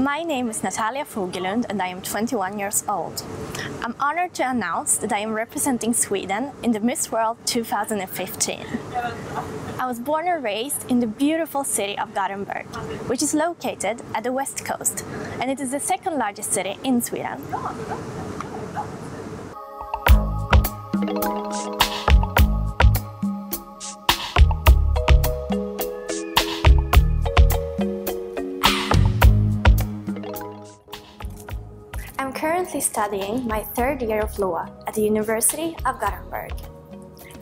My name is Natalia Fogelund and I am 21 years old. I'm honored to announce that I am representing Sweden in the Miss World 2015. I was born and raised in the beautiful city of Gothenburg, which is located at the west coast, and it is the second largest city in Sweden. I'm currently studying my third year of law at the University of Gothenburg.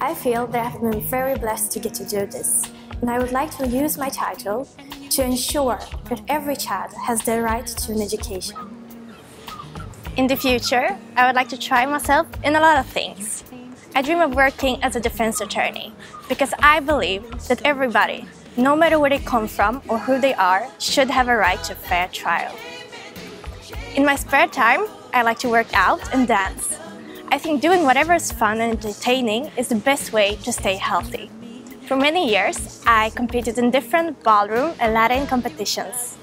I feel that I have been very blessed to get to do this, and I would like to use my title to ensure that every child has the right to an education. In the future, I would like to try myself in a lot of things. I dream of working as a defense attorney because I believe that everybody, no matter where they come from or who they are, should have a right to a fair trial. In my spare time, I like to work out and dance. I think doing whatever is fun and entertaining is the best way to stay healthy. For many years, I competed in different ballroom and Latin competitions.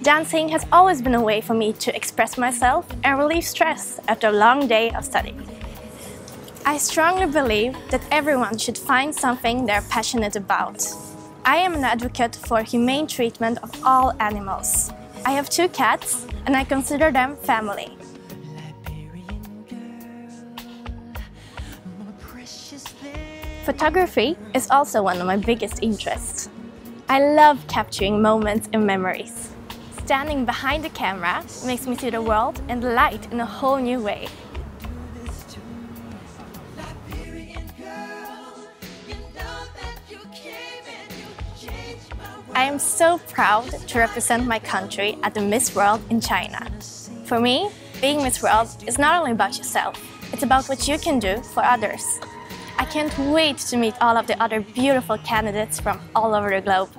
Dancing has always been a way for me to express myself and relieve stress after a long day of studying. I strongly believe that everyone should find something they're passionate about. I am an advocate for humane treatment of all animals. I have two cats and I consider them family. Photography is also one of my biggest interests. I love capturing moments and memories. Standing behind the camera makes me see the world and the light in a whole new way. I am so proud to represent my country at the Miss World in China. For me, being Miss World is not only about yourself, it's about what you can do for others. I can't wait to meet all of the other beautiful candidates from all over the globe.